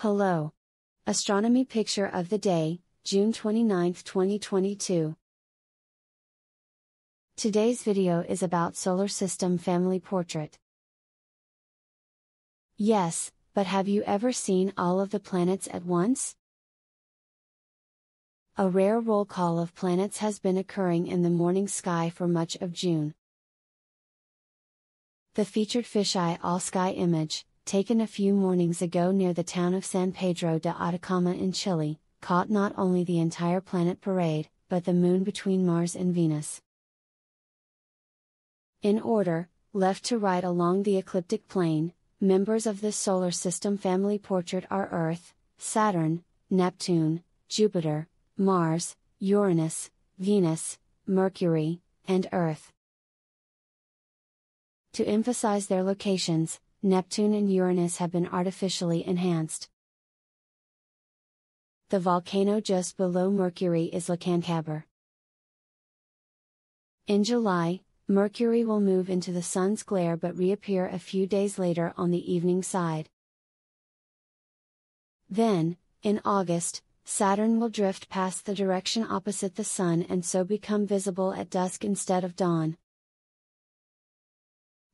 Hello. Astronomy picture of the day, June 29, 2022. Today's video is about solar system family portrait. Yes, but have you ever seen all of the planets at once? A rare roll call of planets has been occurring in the morning sky for much of June. The featured fisheye all sky image, taken a few mornings ago near the town of San Pedro de Atacama in Chile, caught not only the entire planet parade, but the moon between Mars and Venus. In order, left to right along the ecliptic plane, Members of this solar system family portrait are Earth, Saturn, Neptune, Jupiter, Mars, Uranus, Venus, Mercury, and Earth. To emphasize their locations, Neptune and Uranus have been artificially enhanced. The volcano just below Mercury is Licancabur. In July, Mercury will move into the Sun's glare but reappear a few days later on the evening side. Then, in August, Saturn will drift past the direction opposite the Sun and so become visible at dusk instead of dawn.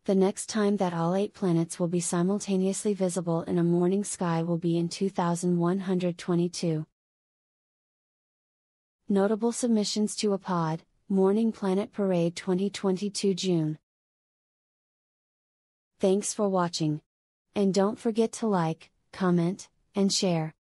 The next time that all eight planets will be simultaneously visible in a morning sky will be in 2122. Notable submissions to APOD Morning Planet Parade 2022 June. Thanks for watching. And don't forget to like, comment, and share.